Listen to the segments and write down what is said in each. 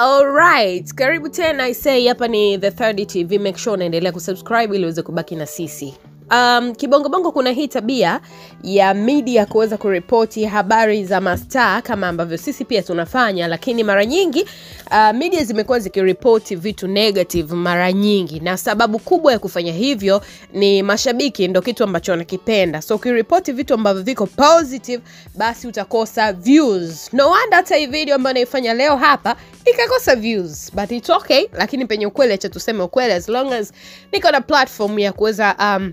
Alright, karibu tena isei, hapa ni The Third TV. Make sure unaendelea kusubscribe ili uweze kubaki na sisi. Um, kibongobongo kuna hii tabia ya media kuweza kuripoti habari za mastaa kama ambavyo sisi pia tunafanya, lakini mara nyingi uh, media zimekuwa zikiripoti vitu negative mara nyingi, na sababu kubwa ya kufanya hivyo ni mashabiki, ndo kitu ambacho wanakipenda. So ukiripoti vitu ambavyo viko positive, basi utakosa views. No wonder hata hii video ambayo naifanya leo hapa ikakosa views, but it's okay. Lakini penye ukweli, acha tuseme ukweli, as long as niko na platform ya kuweza um,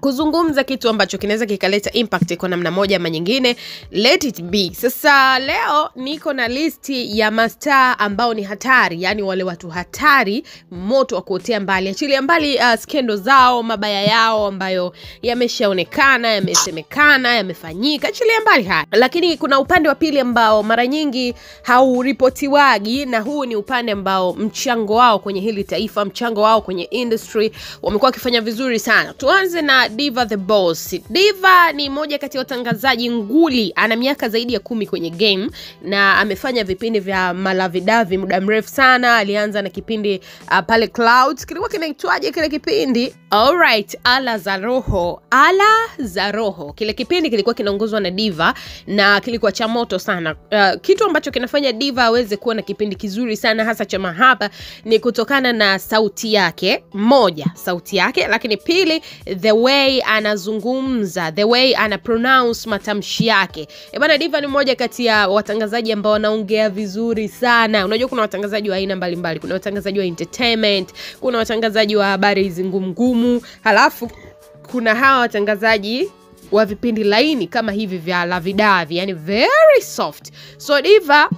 kuzungumza kitu ambacho kinaweza kikaleta impact kwa namna moja ama nyingine, let it be. Sasa leo niko na listi ya mastaa ambao ni hatari, yani wale watu hatari, moto wa kuotea mbali. Achilia mbali uh, skendo zao mabaya yao ambayo yameshaonekana, yamesemekana, yamefanyika, achilia mbali haya, lakini kuna upande wa pili ambao mara nyingi hauripotiwagi, na huu ni upande ambao mchango wao kwenye hili taifa, mchango wao kwenye industry wamekuwa wakifanya vizuri sana. Tuanze na Diva the Boss. Diva ni moja kati ya watangazaji nguli, ana miaka zaidi ya kumi kwenye game na amefanya vipindi vya malavidavi muda mrefu sana. Alianza na kipindi uh, pale Clouds, kilikuwa kinaitwaje kile kipindi? Alright, ala za roho, ala za roho. Kile kipindi kilikuwa kinaongozwa na Diva na kilikuwa cha moto sana. Uh, kitu ambacho kinafanya Diva aweze kuwa na kipindi kizuri sana hasa cha mahaba ni kutokana na sauti yake, moja, sauti yake, lakini pili, the way anazungumza, the way ana pronounce matamshi yake. E bana, Diva ni mmoja kati ya watangazaji ambao wanaongea vizuri sana. Unajua kuna watangazaji wa aina mbalimbali, kuna watangazaji wa entertainment, kuna watangazaji wa habari hizi ngumu, halafu kuna hawa watangazaji wa vipindi laini kama hivi vya lavidavi, yani very soft. So Diva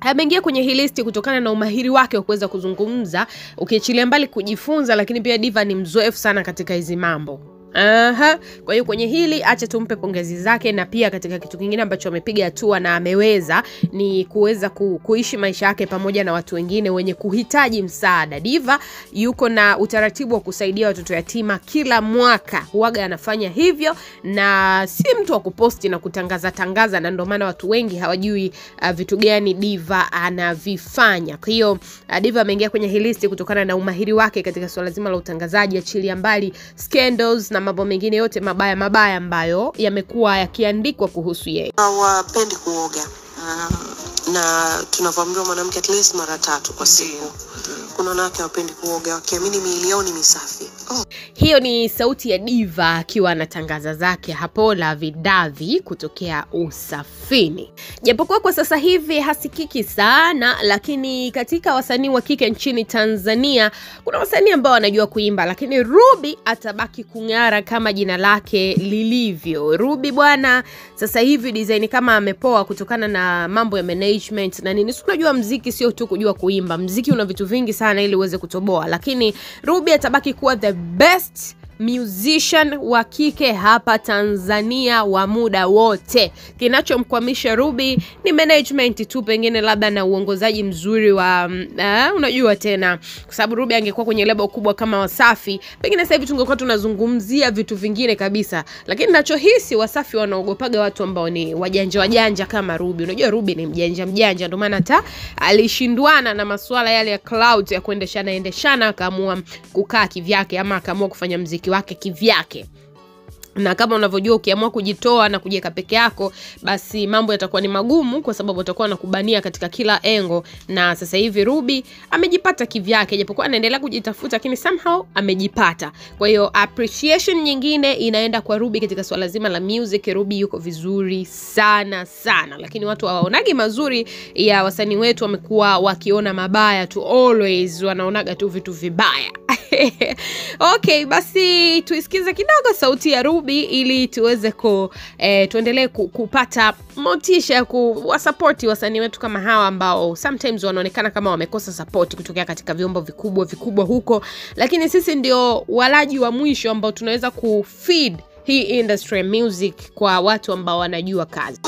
ameingia kwenye hii listi kutokana na umahiri wake wa kuweza kuzungumza, ukiachilia mbali kujifunza, lakini pia Diva ni mzoefu sana katika hizi mambo. Aha. Kwa hiyo kwenye hili acha tumpe pongezi zake, na pia katika kitu kingine ambacho amepiga hatua na ameweza ni kuweza ku, kuishi maisha yake pamoja na watu wengine wenye kuhitaji msaada. Diva yuko na utaratibu wa kusaidia watoto yatima kila mwaka, huaga anafanya hivyo, na si mtu wa kuposti na kutangaza tangaza, na ndio maana watu wengi hawajui uh, vitu gani Diva anavifanya. Kwa hiyo uh, Diva ameingia kwenye hii listi kutokana na umahiri wake katika suala zima la utangazaji, achilia mbali scandals na mambo mengine yote mabaya mabaya ambayo yamekuwa yakiandikwa kuhusu yeye. hawapendi kuoga na tunavyoambiwa mwanamke at least mara tatu kwa siku. Kuna wanawake hawapendi kuoga wakiamini miili yao ni misafi. Oh, Hiyo ni sauti ya Diva akiwa anatangaza zake hapo Lavidavi kutokea Usafini. Japokuwa kwa sasa hivi hasikiki sana, lakini katika wasanii wa kike nchini Tanzania kuna wasanii ambao wanajua kuimba, lakini Ruby atabaki kung'ara kama jina lake lilivyo. Ruby bwana, sasa hivi design kama amepoa kutokana na mambo ya management na nini. Si unajua mziki sio tu kujua kuimba, mziki una vitu vingi sana ili uweze kutoboa, lakini Ruby atabaki kuwa the best musician wa kike hapa Tanzania wa muda wote. Kinachomkwamisha Ruby ni management tu, pengine labda na uongozaji mzuri wa eh, unajua tena, kwa sababu Ruby angekuwa kwenye lebo kubwa kama Wasafi, pengine sasa hivi tungekuwa tunazungumzia vitu vingine kabisa, lakini nachohisi Wasafi wanaogopaga watu ambao ni wajanja wajanja kama Ruby. Unajua Ruby ni mjanja mjanja, ndio maana hata alishindwana na masuala yale ya cloud ya kuendeshana endeshana, akaamua kukaa kivyake ama akaamua kufanya mziki wake kivyake. Na kama unavyojua ukiamua kujitoa na kujiweka peke yako basi mambo yatakuwa ni magumu kwa sababu watakuwa wanakubania katika kila engo. Na sasa hivi Ruby amejipata kivyake japokuwa anaendelea kujitafuta lakini somehow amejipata. Kwa hiyo appreciation nyingine inaenda kwa Ruby katika swala zima la music. Ruby yuko vizuri sana sana. Lakini watu hawaonagi mazuri ya wasanii wetu wamekuwa wakiona mabaya tu always wanaonaga tu vitu vibaya okay basi tuisikize kidogo sauti ya Ruby ili tuweze ku eh, tuendelee ku, kupata motisha ya kuwasapoti wasanii wetu kama hawa ambao sometimes wanaonekana kama wamekosa sapoti kutokea katika vyombo vikubwa vikubwa huko, lakini sisi ndio walaji wa mwisho ambao tunaweza kufeed hii industry music kwa watu ambao wanajua kazi.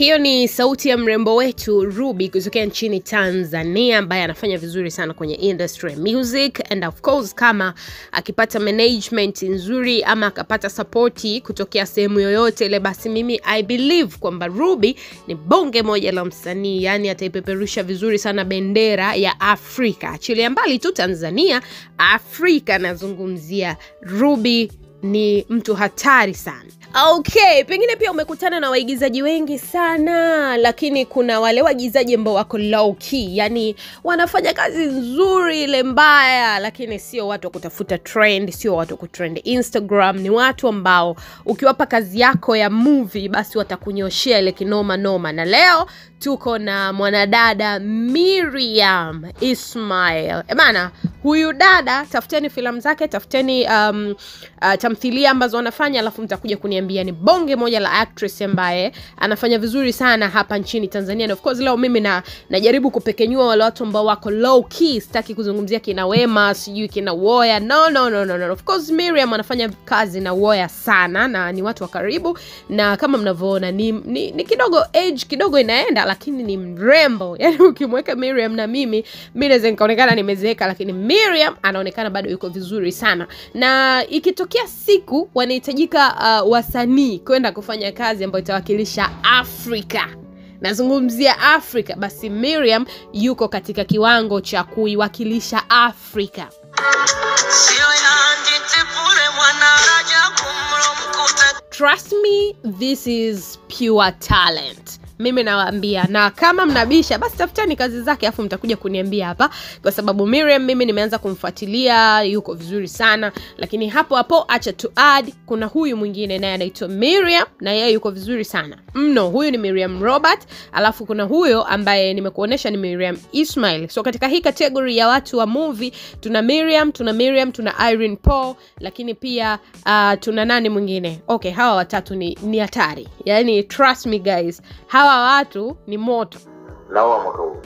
Hiyo ni sauti ya mrembo wetu Ruby kutokea nchini Tanzania ambaye anafanya vizuri sana kwenye industry music and of course kama akipata management nzuri ama akapata sapoti kutokea sehemu yoyote ile, basi mimi I believe kwamba Ruby ni bonge moja la msanii, yani ataipeperusha vizuri sana bendera ya Afrika, achilia mbali tu Tanzania, Afrika nazungumzia. Ruby ni mtu hatari sana. Okay, pengine pia umekutana na waigizaji wengi sana, lakini kuna wale waigizaji ambao wako low key, yani wanafanya kazi nzuri ile mbaya, lakini sio watu wa kutafuta trend, sio watu wa kutrend Instagram. Ni watu ambao ukiwapa kazi yako ya movie, basi watakunyoshea ile kinoma noma. Na leo tuko na mwanadada Miriam Ismail. Emana, huyu dada, tafuteni filamu zake, tafuteni um, uh, tamthilia ambazo anafanya, alafu mtakuja kuniambia ni bonge moja la actress ambaye anafanya vizuri sana hapa nchini Tanzania. And of course leo mimi na najaribu kupekenyua wale watu ambao wako low key. Sitaki kuzungumzia kina Wema, sijui kina Woya. No, no, no, no, no. Of course Miriam anafanya kazi na Woya sana na ni watu wa karibu, na kama mnavyoona ni, ni, ni kidogo age kidogo inaenda, lakini ni mrembo. Yani ukimweka Miriam na mimi, mi naweza nikaonekana nimezeeka, lakini Miriam anaonekana bado yuko vizuri sana, na ikitokea siku wanahitajika uh, wasanii kwenda kufanya kazi ambayo itawakilisha Afrika nazungumzia Afrika, basi Miriam yuko katika kiwango cha kuiwakilisha Afrika. Trust me, this is pure talent. Mimi nawaambia, na kama mnabisha basi tafutani kazi zake, afu mtakuja kuniambia hapa, kwa sababu Miriam mimi nimeanza kumfuatilia, yuko vizuri sana. Lakini hapo hapo, acha to add, kuna huyu mwingine naye anaitwa Miriam na yeye yuko vizuri sana mno. Huyu ni Miriam Robert, alafu kuna huyo ambaye nimekuonesha ni Miriam Ismail. So katika hii category ya watu wa movie tuna Miriam, tuna Miriam, tuna Irene Paul, lakini pia uh, tuna nani mwingine? Okay, hawa watatu ni ni hatari, yani trust me guys, hawa watu ni moto. naoa mwaka huu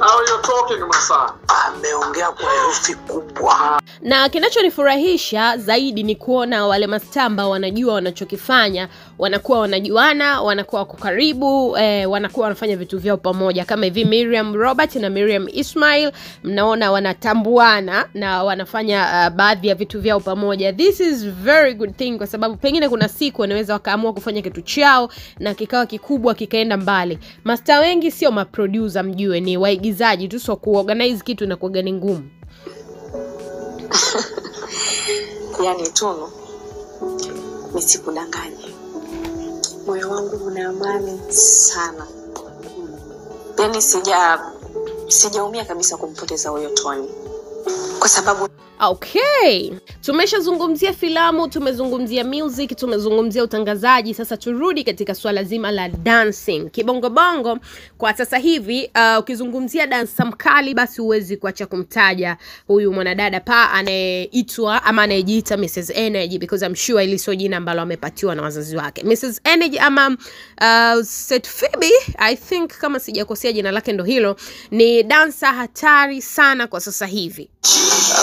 How you talking, Masai? ameongea kwa herufi kubwa. na kinachonifurahisha zaidi ni kuona wale mastaa ambao wanajua wanachokifanya wanakuwa wanajuana wanakuwa wako karibu eh, wanakuwa wanafanya vitu vyao pamoja. Kama hivi miriam robert na miriam ismail mnaona wanatambuana na wanafanya uh, baadhi ya vitu vyao pamoja. This is very good thing kwa sababu pengine kuna siku wanaweza wakaamua kufanya kitu chao na kikawa kikubwa kikaenda mbali. Masta wengi sio maproducer mjue ni waigizaji tu so kuorganize kitu na kuaga ni ngumu? Yani Tunu, nisikudanganye, moyo wangu una amani sana, yani sija sijaumia kabisa kumpoteza huyo Toni kwa sababu okay. Tumeshazungumzia filamu tumezungumzia music tumezungumzia utangazaji. Sasa turudi katika swala zima la dancing. Kibongobongo kwa sasa hivi uh, ukizungumzia dansa mkali basi huwezi kuacha kumtaja huyu mwanadada pa anayeitwa ama anayejiita mrs energy because I'm sure ili sio jina ambalo amepatiwa na wazazi wake. Mrs energy ama uh, Set Phoebe, i think kama sijakosea jina lake ndo hilo ni dansa hatari sana kwa sasa hivi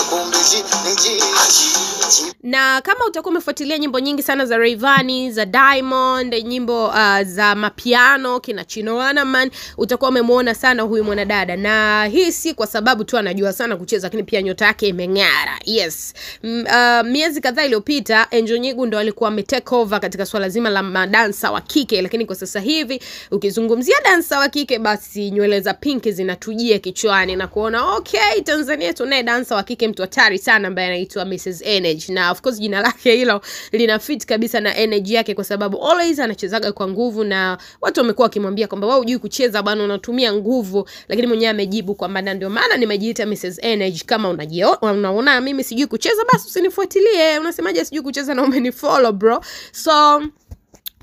com BG, BG. Na kama utakuwa umefuatilia nyimbo nyingi sana za Rayvanny za Diamond nyimbo uh, za mapiano kina Chino Wanaman utakuwa umemwona sana huyu mwanadada. Na hii si kwa sababu tu anajua sana kucheza lakini pia nyota yake imeng'ara. Yes. Uh, miezi kadhaa iliyopita Angel Nyigu ndo alikuwa ametake over katika swala zima la madansa wa kike. Lakini kwa sasa hivi ukizungumzia dansa wa kike basi nywele za pinki zinatujia kichwani na kuona okay Tanzania tunaye dansa wa kike mtu hatari sana ambaye anaitwa Mrs Energy na of course jina lake hilo lina fit kabisa na energy yake kwa sababu always anachezaga kwa nguvu na watu wamekuwa wakimwambia kwamba wewe hujui kucheza bwana unatumia nguvu. Lakini mwenyewe amejibu kwamba na ndio maana nimejiita Mrs Energy. Kama unajio unaona mimi sijui kucheza basi usinifuatilie. Unasemaje sijui kucheza na umenifollow bro? So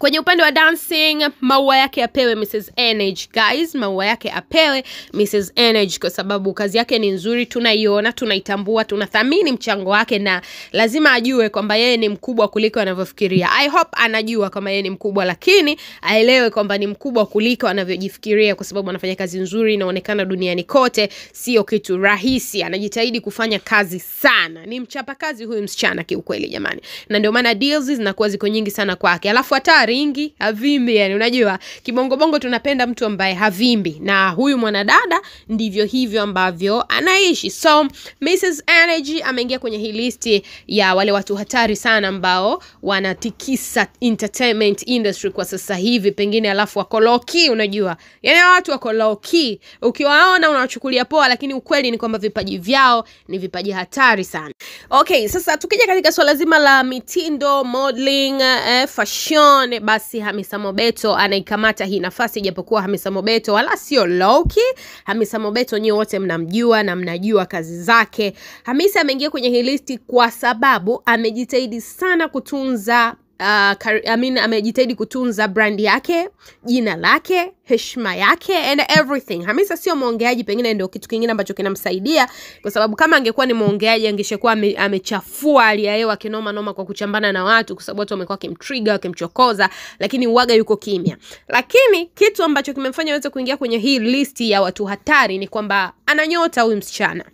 kwenye upande wa dancing maua yake apewe mrs energy guys maua yake apewe mrs energy kwa sababu kazi yake ni nzuri tunaiona tunaitambua tunathamini mchango wake na lazima ajue kwamba yeye ni mkubwa kuliko anavyofikiria. I hope anajua kwamba yeye ni mkubwa lakini aelewe kwamba ni mkubwa kuliko anavyojifikiria kwa sababu anafanya kazi nzuri inaonekana duniani kote sio kitu rahisi. Anajitahidi kufanya kazi sana. Ni mchapa kazi huyu msichana kiukweli jamani. Na ndio maana deals zinakuwa ziko nyingi sana kwake. Alafu hata ringi havimbi yani. Unajua kibongobongo tunapenda mtu ambaye havimbi. Na huyu mwanadada ndivyo hivyo ambavyo anaishi. So mrs energy ameingia kwenye hii listi ya wale watu hatari sana ambao wanatikisa entertainment industry kwa sasa hivi. Pengine alafu wakoloki unajua. Yani watu wakoloki ukiwaona unawachukulia poa lakini ukweli ni kwamba vipaji vyao ni vipaji hatari sana. Okay sasa tukija katika swala zima la mitindo modeling eh, fashion basi hamisa mobeto anaikamata hii nafasi japokuwa hamisa mobeto wala sio lowkey hamisa mobeto nyiwe wote mnamjua na mnajua kazi zake. Hamisa ameingia kwenye hii listi kwa sababu amejitahidi sana kutunza Uh, I mean, amejitahidi kutunza brand yake jina lake heshima yake and everything. Hamisa sio mwongeaji pengine ndio kitu kingine ambacho kinamsaidia kwa sababu kama angekuwa ni mwongeaji angeshekuwa ame, amechafua hali ya hewa kinoma noma kwa kuchambana na watu kwa sababu watu wamekuwa wakimtrigger wakimchokoza lakini uwaga yuko kimya. Lakini kitu ambacho kimemfanya aweze kuingia kwenye hii listi ya watu hatari ni kwamba ananyota huyu msichana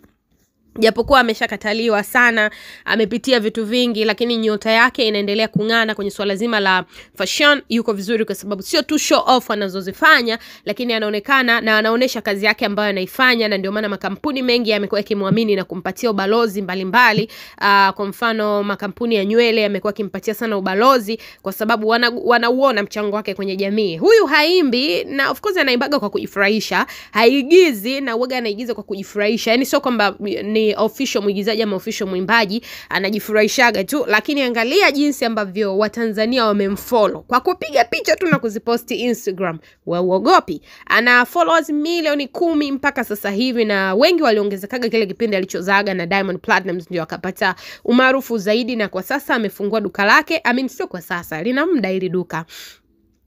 japokuwa ameshakataliwa sana amepitia vitu vingi lakini nyota yake inaendelea kung'ana kwenye suala zima la fashion. Yuko vizuri kwa sababu sio tu show off anazozifanya lakini anaonekana na anaonyesha kazi yake ambayo anaifanya na ndio maana makampuni mengi yamekuwa yakimwamini na kumpatia ubalozi mbalimbali. Mbali. kwa mfano makampuni ya nywele yamekuwa akimpatia sana ubalozi kwa sababu wana, wanauona mchango wake kwenye jamii. Huyu haimbi na of course anaimbaga kwa kujifurahisha haigizi na uoga anaigiza kwa kujifurahisha. Yani sio kwamba ni official mwigizaji ama official mwimbaji anajifurahishaga tu lakini angalia jinsi ambavyo watanzania wamemfollow. Kwa kupiga picha tu na kuziposti instagram wauogopi ana followers milioni kumi mpaka sasa hivi na wengi waliongezekaga kile kipindi alichozaga na diamond Platnumz, ndio akapata umaarufu zaidi na kwa sasa amefungua duka lake I mean, sio kwa sasa lina muda ili duka.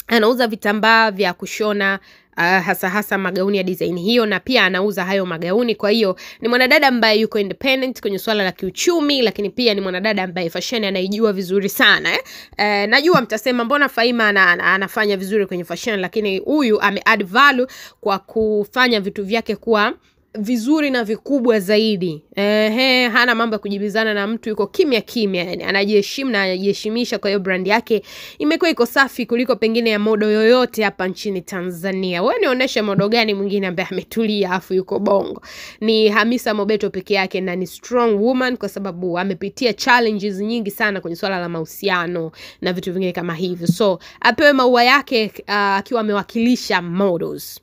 Anauza vitambaa vya kushona uh, hasa hasa magauni ya design hiyo na pia anauza hayo magauni kwa hiyo ni mwanadada ambaye yuko independent kwenye swala la kiuchumi lakini pia ni mwanadada ambaye fashion anaijua vizuri sana eh? Eh, najua mtasema mbona faima ana, ana, anafanya vizuri kwenye fashion lakini huyu ame add value kwa kufanya vitu vyake kuwa vizuri na vikubwa zaidi. Ehe, hana mambo ya kujibizana na mtu yuko kimya kimya yani anajiheshimu na anajiheshimisha kwa hiyo brand yake imekuwa iko safi kuliko pengine ya modo yoyote hapa nchini tanzania. Wewe nionyeshe modo gani mwingine ambaye ametulia afu yuko bongo? Ni hamisa mobeto peke yake na ni strong woman kwa sababu amepitia challenges nyingi sana kwenye swala la mahusiano na vitu vingine kama hivyo. So apewe maua yake uh, akiwa amewakilisha models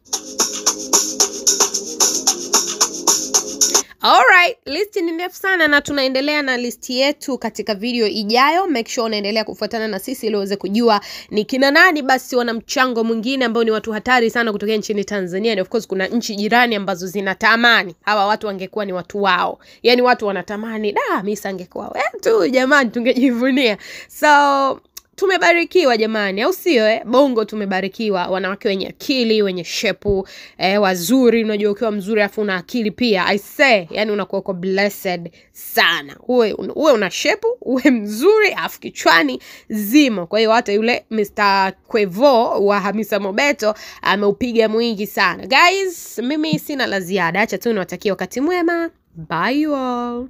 Alright, listi ni ndefu sana na tunaendelea na listi yetu katika video ijayo. Make sure unaendelea kufuatana na sisi ili uweze kujua ni kina nani basi wana mchango mwingine ambao ni watu hatari sana kutokea nchini Tanzania. And of course kuna nchi jirani ambazo zinatamani hawa watu wangekuwa ni watu wao, yaani watu wanatamani da, mimi sangekuwa wetu, jamani, tungejivunia so tumebarikiwa jamani au sio eh? bongo tumebarikiwa wanawake wenye akili wenye shepu eh, wazuri unajua ukiwa mzuri afu una akili pia. I say yani unakuwa uko blessed sana. Uwe, uwe una shepu uwe mzuri afu kichwani zimo. Kwa hiyo hata yule mr quevo wa hamisa mobeto ameupiga mwingi sana. Guys mimi sina la ziada. Acha tu niwatakie wakati mwema. Bye you all